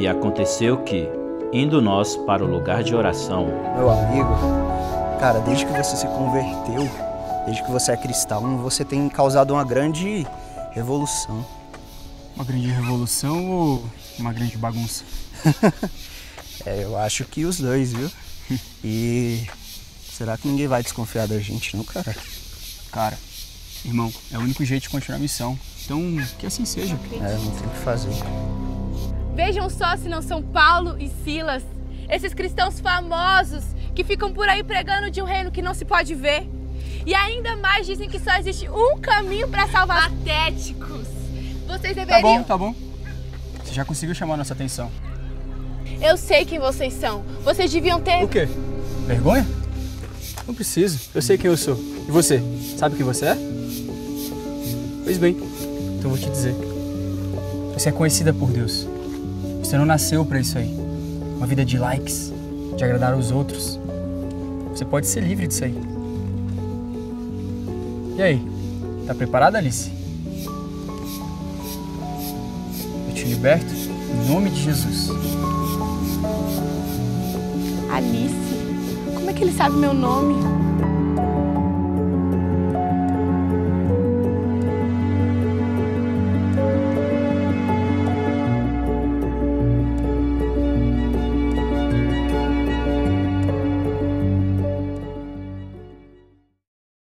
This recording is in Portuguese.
E aconteceu que, indo nós para o lugar de oração, Meu amigo, cara, desde que você se converteu, desde que você é cristão, você tem causado uma grande revolução. Uma grande revolução ou uma grande bagunça? É, eu acho que os dois, viu? E será que ninguém vai desconfiar da gente, não, cara? Cara, irmão, é o único jeito de continuar a missão. Então, que assim seja. É, não tem o que fazer. Vejam só se não são Paulo e Silas, esses cristãos famosos que ficam por aí pregando de um reino que não se pode ver. E ainda mais dizem que só existe um caminho para salvar. Patéticos! Vocês Tá deveriam. bom, tá bom. Você já conseguiu chamar nossa atenção. Eu sei quem vocês são. Vocês deviam ter. O quê? Vergonha? Não preciso. Eu sei quem eu sou. E você? Sabe quem você é? Pois bem, então eu vou te dizer. Você é conhecida por Deus. Você não nasceu pra isso aí. Uma vida de likes, de agradar aos outros. Você pode ser livre disso aí. E aí? Tá preparada, Alice? Eu te liberto em nome de Jesus. Alice? Como é que ele sabe meu nome?